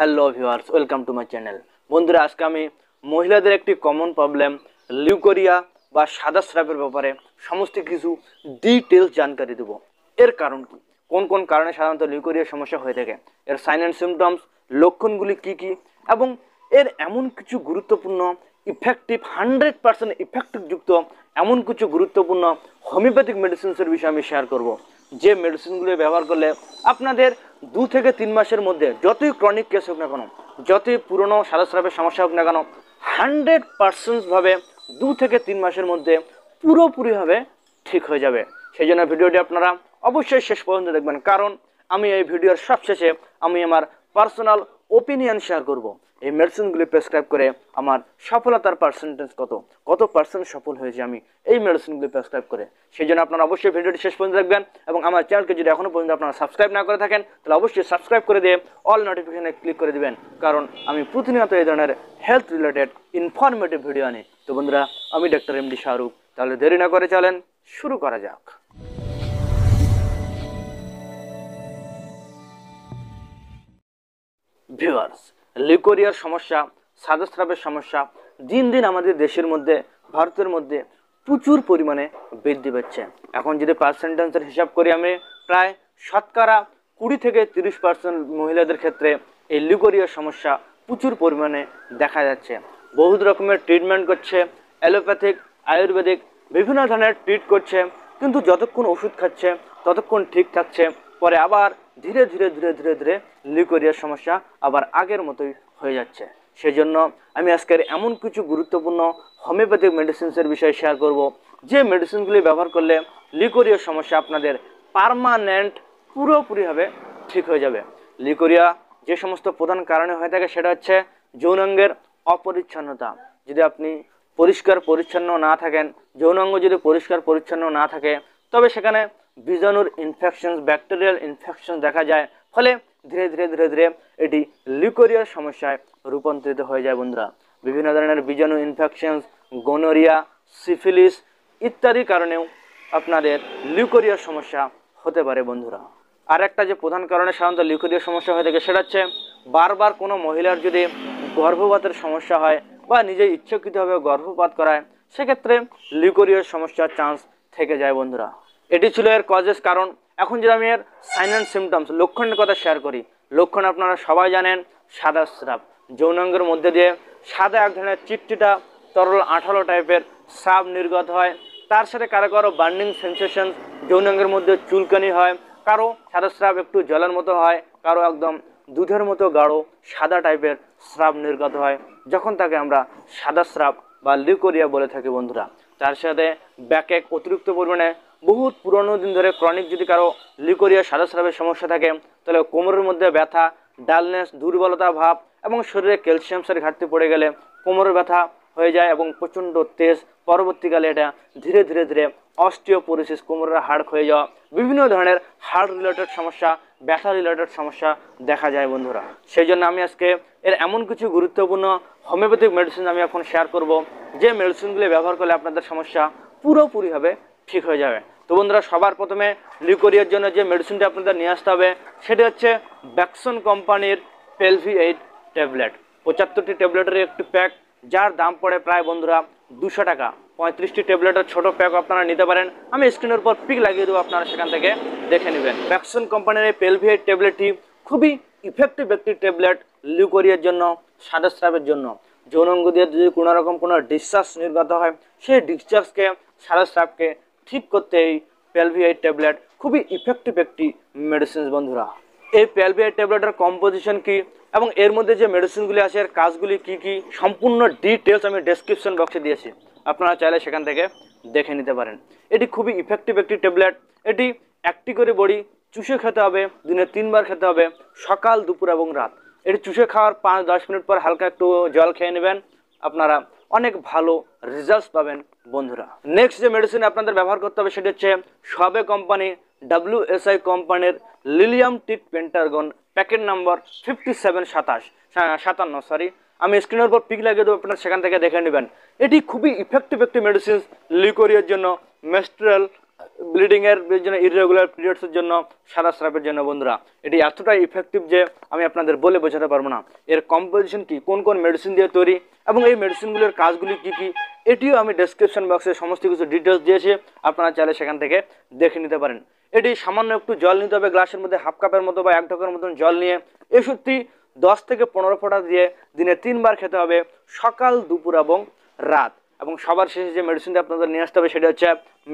Hello viewers, welcome to my channel. বন্ধুরা, আজকে আমি মহিলাদের একটি কমন প্রবলেম লিউকোরিয়া বা সাদা স্রাবের ব্যাপারে সমস্ত কিছু ডিটেলস জানকারি দেবো। এর কারণ কি? কোন কোন কারণে সাধারণত লিউকোরিয়ার সমস্যা হয়ে থাকে? এর সাইন অ্যান্ড সিমটমস লক্ষণগুলি কি কি? এবং এর এমন কিছু গুরুত্বপূর্ণ ইফেক্টিভ হান্ড্রেড পার্সেন্ট ইফেক্টিভ যুক্ত, এমন কিছু গুরুত্বপূর্ণ হোমিওপ্যাথিক মেডিসিনসের বিষয়ে আমি শেয়ার করব। যে মেডিসিনগুলো ব্যবহার করলে আপনাদের দু থেকে তিন মাসের মধ্যে যতই ক্রনিক কেস হোক না কেন, যতই পুরনো সাদাস্রাবের সমস্যা হোক না কেন হান্ড্রেড পার্সেন্টভাবে দু থেকে তিন মাসের মধ্যে পুরোপুরিভাবে ঠিক হয়ে যাবে। সেই জন্য ভিডিওটি আপনারা অবশ্যই শেষ পর্যন্ত দেখবেন। কারণ আমি এই ভিডিওর সবশেষে আমি আমার পার্সোনাল ওপিনিয়ন শেয়ার করব। এই মেডিসিনগুলি প্রেসক্রাইব করে আমার সফলতার পার্সেন্টেজ কত? কত পার্সেন্ট সফল হয়েছে আমি এই মেডিসিনগুলি প্রেসক্রাইব করে? সেই জন্য আপনারা অবশ্যই ভিডিওটি শেষ পর্যন্ত দেখবেন এবং আমার চ্যানেলকে যদি এখনও পর্যন্ত আপনারা সাবস্ক্রাইব না করে থাকেন, তাহলে অবশ্যই সাবস্ক্রাইব করে দিয়ে অল নোটিফিকেশানে ক্লিক করে দেবেন। কারণ আমি প্রতিনিয়ত এই ধরনের হেলথ রিলেটেড ইনফরমেটিভ ভিডিও আনি। তো বন্ধুরা, আমি ডক্টর এম ডি শাহরুখ তাহলে দেরি না করে চলেন, শুরু করা যাক। ভিউয়ার্স লিউকোরিয়ার সমস্যা সাদাস্রাবের সমস্যা, দিন দিন আমাদের দেশের মধ্যে, ভারতের মধ্যে প্রচুর পরিমাণে বৃদ্ধি পাচ্ছে। এখন যদি পার্সেন্টেন্সের হিসাব করি আমি, প্রায় শতকরা কুড়ি থেকে তিরিশ পার্সেন্ট মহিলাদের ক্ষেত্রে এই লিকোরিয়ার সমস্যা প্রচুর পরিমাণে দেখা যাচ্ছে। বহুত রকমের ট্রিটমেন্ট করছে অ্যালোপ্যাথিক আয়ুর্বেদিক বিভিন্ন ধরনের ট্রিট করছে, কিন্তু যতক্ষণ ওষুধ খাচ্ছে, ততক্ষণ ঠিক থাকছে, পরে আবার ধীরে ধীরে ধীরে ধীরে ধীরে লিউকোরিয়ার সমস্যা আবার আগের মতোই হয়ে যাচ্ছে। সেই জন্য আমি আজকের এমন কিছু গুরুত্বপূর্ণ হোমিওপ্যাথিক মেডিসিনসের বিষয়ে শেয়ার করব, যে মেডিসিনগুলি ব্যবহার করলে লিউকোরিয়ার সমস্যা আপনাদের পারমানেন্ট পুরোপুরিভাবে ঠিক হয়ে যাবে। লিউকোরিয়া যে সমস্ত প্রধান কারণে হয়ে থাকে সেটা হচ্ছে যৌনাঙ্গের অপরিচ্ছন্নতা। যদি আপনি পরিষ্কার পরিচ্ছন্ন না থাকেন, যৌনাঙ্গ যদি পরিষ্কার পরিচ্ছন্ন না থাকে, তবে সেখানে বীজাণুর ইনফেকশন ব্যাকটেরিয়াল ইনফেকশন দেখা যায়। ফলে ধীরে ধীরে ধীরে ধীরে এটি লিউকোরিয়ার সমস্যায় রূপান্তরিত হয়ে যায় বন্ধুরা। বিভিন্ন ধরনের বীজাণু ইনফেকশন গোনোরিয়া সিফিলিস ইত্যাদি কারণেও আপনাদের লিউকোরিয়ার সমস্যা হতে পারে বন্ধুরা। আর একটা যে প্রধান কারণে সাধারণত লিউকোরিয়ার সমস্যা হয়ে থাকে সেটা হচ্ছে বারবার কোনো মহিলার যদি গর্ভপাতের সমস্যা হয় বা নিজে ইচ্ছাকৃতভাবে গর্ভপাত করায়, সেক্ষেত্রে লিউকোরিয়ার সমস্যার চান্স থেকে যায় বন্ধুরা। এটি ছিল এর কজেস কারণ। এখন যদি আমি এর সাইন অ্যান্ড সিমটমস লক্ষণের কথা শেয়ার করি, লক্ষণ আপনারা সবাই জানেন, সাদা স্রাব। যৌনাঙ্গের মধ্যে দিয়ে সাদা এক ধরনের চিটচিটা তরল আঠালো টাইপের স্রাব নির্গত হয়। তার সাথে কারও কারও বার্নিং সেন্সেশন যৌনাঙ্গের মধ্যে চুলকানি হয়। কারও সাদা স্রাব একটু জলের মতো হয়, কারও একদম দুধের মতো গাঢ়, সাদা টাইপের স্রাব নির্গত হয়। যখন তাকে আমরা সাদা স্রাব বা লিউকোরিয়া বলে থাকি বন্ধুরা, তার সাথে ব্যাকে অতিরিক্ত পরিমাণে বহুত পুরনো দিন ধরে ক্রনিক যদি কারও লিকোরিয়া সাদা স্রাবের সমস্যা থাকে, তাহলে কোমরের মধ্যে ব্যথা ডালনেস দুর্বলতা ভাব এবং শরীরে ক্যালসিয়ামসের ঘাটতি পড়ে গেলে কোমরের ব্যথা হয়ে যায় এবং প্রচণ্ড তেজ। পরবর্তীকালে এটা ধীরে ধীরে ধীরে অস্টিওপোরিসিস কোমরের হাড় ক্ষয়ে যাওয়া, বিভিন্ন ধরনের হাড় রিলেটেড সমস্যা, ব্যথা রিলেটেড সমস্যা দেখা যায় বন্ধুরা। সেই জন্য আমি আজকে এর এমন কিছু গুরুত্বপূর্ণ হোমিওপ্যাথিক মেডিসিন আমি এখন শেয়ার করব, যে মেডিসিনগুলি ব্যবহার করলে আপনাদের সমস্যা পুরোপুরিভাবে ঠিক হয়ে যাবে। তো বন্ধুরা, সবার প্রথমে লিউকোরিয়ার জন্য যে মেডিসিনটা আপনাদের নিয়ে আসতে হবে, সেটি হচ্ছে ব্যাকসন কোম্পানির পেলভি এইট ট্যাবলেট পঁচাত্তরটি ট্যাবলেটের একটি প্যাক যার দাম পড়ে প্রায় বন্ধুরা দুশো টাকা। পঁয়ত্রিশটি ট্যাবলেটের ছোট প্যাক আপনারা নিতে পারেন। আমি স্ক্রিনের উপর পিক লাগিয়ে দেবো, আপনারা সেখান থেকে দেখে নেবেন। ভ্যাকসিন কোম্পানির এই পেলভিয়েট ট্যাবলেটটি খুবই ইফেক্টিভ একটি ট্যাবলেট লিউকোরিয়ার জন্য সাদা স্রাবের জন্য। যৌনাঙ্গ দিয়ে যদি কোনো রকম কোনো ডিসচার্জ নির্গত হয়, সেই ডিসচার্জকে সাদা স্রাবকে ঠিক করতে এই পেলভিয়েট ট্যাবলেট খুবই ইফেক্টিভ একটি মেডিসিন বন্ধুরা। এই পেলভিয়েট ট্যাবলেটের কম্পোজিশন কি এবং এর মধ্যে যে মেডিসিনগুলি আছে, এর কাজগুলি কি কি, সম্পূর্ণ ডিটেলস আমি ডেসক্রিপশন বক্সে দিয়েছি। আপনারা চাইলে সেখান থেকে দেখে নিতে পারেন। এটি খুবই ইফেক্টিভ একটি ট্যাবলেট। এটি একটি করে বড়ি চুষে খেতে হবে, দিনে তিনবার খেতে হবে, সকাল, দুপুর এবং রাত। এটি চুষে খাওয়ার পাঁচ দশ মিনিট পর হালকা একটু জল খেয়ে নেবেন। আপনারা অনেক ভালো রেজাল্টস পাবেন বন্ধুরা। নেক্সট যে মেডিসিন আপনাদের ব্যবহার করতে হবে সেটি হচ্ছে সবে কোম্পানি ডাব্লিউএসআই কোম্পানির লিলিয়াম টিট পেন্টারগন প্যাকেট নাম্বার ফিফটি সেভেন সাতাশ সাতান্ন সরি আমি স্ক্রিনের উপর পিক লাগিয়ে দেবো, আপনারা সেখান থেকে দেখে নেবেন। এটি খুবই ইফেক্টিভ একটি মেডিসিন লিকোরিয়ার জন্য মেস্ট্রাল ব্লিডিং এর জন্য ইরেগুলার পিরিয়ডসের জন্য সাদা স্রাপের জন্য বন্ধুরা। এটি এতটাই ইফেক্টিভ যে আমি আপনাদের বলে বোঝাতে পারব না। এর কম্পোজিশন কি? কোন কোন মেডিসিন দিয়ে তৈরি? এবং এই মেডিসিনগুলোর কাজগুলি কি কি? এটিও আমি ডেসক্রিপশন বক্সে সমস্ত কিছু ডিটেলস দিয়েছি। আপনারা চাইলে সেখান থেকে দেখে নিতে পারেন। এটি সামান্য একটু জল নিতে হবে গ্লাসের মধ্যে হাফ কাপের মতো বা এক ঢোকের মতন জল নিয়ে। এই সত্যি দশ থেকে পনেরো ফোঁটা দিয়ে দিনে তিনবার খেতে হবে সকাল, দুপুর এবং রাত। এবং সবার শেষে যে মেডিসিনটা আপনাদের নিয়ে আসতে হবে সেটা হচ্ছে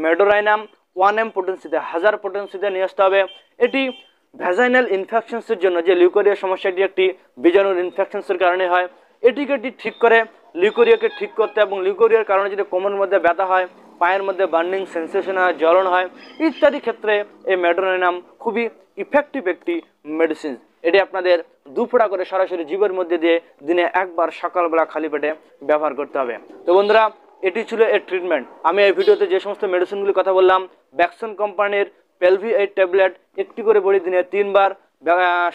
মেডোরাইনাম ওয়ান এম পোটেন্সিতে হাজার পোটেন্সিতে নিয়ে আসতে হবে। এটি ভ্যাজাইনাল ইনফেকশনসের জন্য, যে লিউকোরিয়া সমস্যাটি একটি বীজাণুর ইনফেকশনসের কারণে হয়, এটিকে এটি ঠিক করে লিউকোরিয়াকে ঠিক করতে এবং লিউকোরিয়ার কারণে যদি কোমরের মধ্যে ব্যথা হয়, পায়ের মধ্যে বার্নিং সেন্সেশন হয়, জ্বলন হয়, ইত্যাদি ক্ষেত্রে এই মেডোরাইনাম খুবই ইফেক্টিভ একটি মেডিসিন এটি আপনাদের দুফোড়া করে সরাসরি জীবের মধ্যে দিয়ে দিনে একবার সকালবেলা খালি পেটে ব্যবহার করতে হবে। তো বন্ধুরা এটি ছিল এর ট্রিটমেন্ট আমি এই ভিডিওতে যে সমস্ত মেডিসিনগুলি কথা বললাম ব্যাকসন কোম্পানির পেলভি এইট ট্যাবলেট একটি করে বড়ি দিনে তিনবার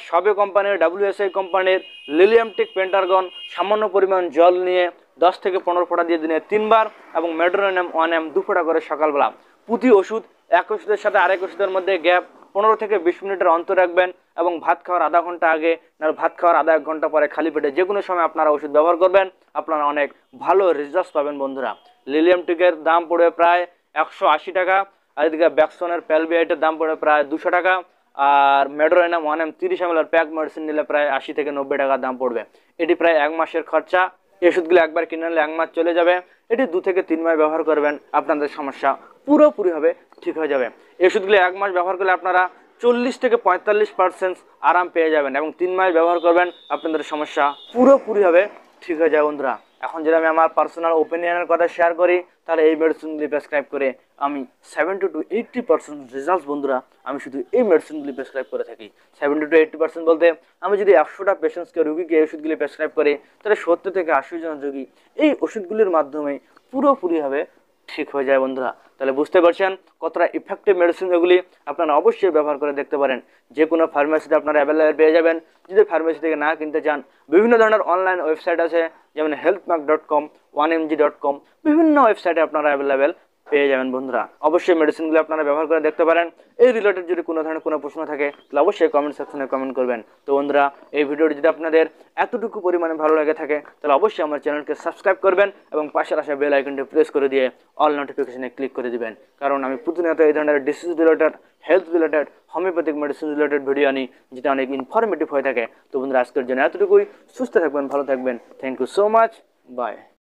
সবে কোম্পানির ডাব্লিউএসআই কোম্পানির লিলিয়ামটিক পেন্টারগন সামান্য পরিমাণ জল নিয়ে দশ থেকে পনেরো ফোঁটা দিয়ে দিনে তিনবার এবং মেড্রোনাম ওয়ান এম দু ফোঁটা করে সকালবেলা। প্রতি ওষুধ, এক ওষুধের সাথে আরেক ওষুধের মধ্যে গ্যাপ পনেরো থেকে বিশ মিনিটের অন্তর রাখবেন। এবং ভাত খাওয়ার আধা ঘণ্টা আগে না ভাত খাওয়ার আধা এক ঘণ্টা পরে খালি পেটে যে কোনো সময় আপনারা ওষুধ ব্যবহার করবেন। আপনারা অনেক ভালো রেজাল্ট পাবেন বন্ধুরা। লিলিয়াম টিকের দাম পড়বে প্রায় একশো আশি টাকা, আর এদিকে ব্যাকসনের প্যালবিআইটের দাম পড়বে প্রায় দুশো টাকা, আর মেডোরাইনাম ওয়ান এম তিরিশ এম প্যাক মেডিসিন নিলে প্রায় আশি থেকে নব্বই টাকা দাম পড়বে। এটি প্রায় এক মাসের খরচা। এই ওষুধগুলো একবার কিনে নিলে এক মাস চলে যাবে। এটি দু থেকে তিন মাস ব্যবহার করবেন, আপনাদের সমস্যা পুরোপুরিভাবে ঠিক হয়ে যাবে। এই ওষুধগুলো এক মাস ব্যবহার করলে আপনারা চল্লিশ থেকে পঁয়তাল্লিশ পার্সেন্ট আরাম পেয়ে যাবেন এবং তিন মাস ব্যবহার করবেন, আপনাদের সমস্যা পুরোপুরিভাবে ঠিক হয়ে যাবে বন্ধুরা। এখন যদি আমি আমার পার্সোনাল ওপিনিয়নের কথা শেয়ার করি, তাহলে এই মেডিসিনগুলি প্রেসক্রাইব করে আমি seventy two eighty percent result বন্ধুরা, আমি শুধু এই মেডিসিনগুলি প্রেসক্রাইব করে থাকি। সেভেন্টি টু এইট্টি পার্সেন্ট বলতে, আমি যদি একশোটা পেশেন্টসকে রুগীকে এই ওষুধগুলি প্রেসক্রাইব করি, তাহলে সত্তর থেকে আশি জন রোগী এই ওষুধগুলির মাধ্যমে পুরোপুরিভাবে ঠিক হয়ে যায় বন্ধুরা। তাহলে বুঝতে পারছেন কতটা ইফেক্টিভ মেডিসিন এগুলি আপনারা অবশ্যই ব্যবহার করে দেখতে পারেন। যে কোনো ফার্মেসিতে আপনারা অ্যাভেলেবেল পেয়ে যাবেন। যদি ফার্মেসি থেকে না কিনতে চান, বিভিন্ন ধরনের অনলাইন ওয়েবসাইট আছে, যেমন health healthmark dot com one MG dot com বিভিন্ন ওয়েবসাইটে আপনারা অ্যাভেলেবেল পেয়ে যাবেন বন্ধুরা। অবশ্যই মেডিসিনগুলো আপনারা ব্যবহার করে দেখতে পারেন। এই রিলেটেড যদি কোনো ধরনের কোনো প্রশ্ন থাকে, তাহলে অবশ্যই কমেন্ট সেকশনে কমেন্ট করবেন। তো বন্ধুরা, এই ভিডিওটি যদি আপনাদের এতটুকু পরিমাণে ভালো লেগে থাকে, তাহলে অবশ্যই আমার চ্যানেলকে সাবস্ক্রাইব করবেন এবং পাশের আসা বেল আইকনটি প্রেস করে দিয়ে অল নোটিফিকেশনে ক্লিক করে দিবেন। কারণ আমি প্রতিনিয়ত এই ধরনের disease related health related homeopathic medicine related video আনি, যেটা অনেক ইনফরমেটিভ হয়ে থাকে। তো বন্ধুরা, আজকের জন্য এতটুকুই। সুস্থ থাকবেন, ভালো থাকবেন। Thank you so much bye